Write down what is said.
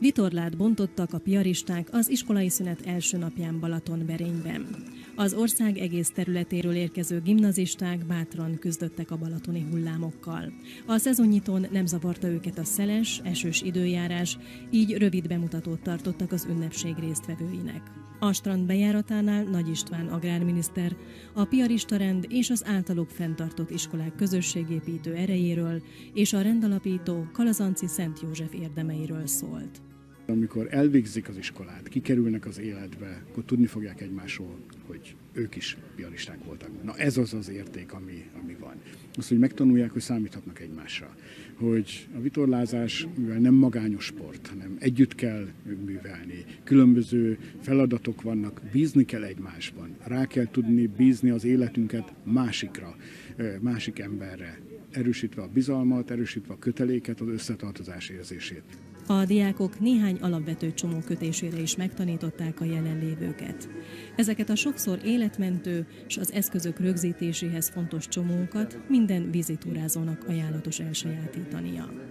Vitorlát bontottak a piaristák az iskolai szünet első napján Balatonberényben. Az ország egész területéről érkező gimnazisták bátran küzdöttek a balatoni hullámokkal. A szezonnyitón nem zavarta őket a szeles, esős időjárás, így rövid bemutatót tartottak az ünnepség résztvevőinek. A strand bejáratánál Nagy István agrárminiszter a piarista rend és az általuk fenntartott iskolák közösségépítő erejéről és a rendalapító Kalazanci Szent József érdemeiről szólt. Amikor elvégzik az iskolát, kikerülnek az életbe, akkor tudni fogják egymásról, hogy ők is pianisták voltak. Na ez az az érték, ami, ami van. Azt, hogy megtanulják, hogy számíthatnak egymásra. Hogy a vitorlázás, mivel nem magányos sport, hanem együtt kell művelni, különböző feladatok vannak, bízni kell egymásban. Rá kell tudni bízni az életünket másikra, másik emberre, erősítve a bizalmat, erősítve a köteléket, az összetartozás érzését. A diákok néhány alapvető csomó kötésére is megtanították a jelenlévőket. Ezeket a sokszor életmentő és az eszközök rögzítéséhez fontos csomókat minden vizitúrázónak ajánlatos elsajátítania.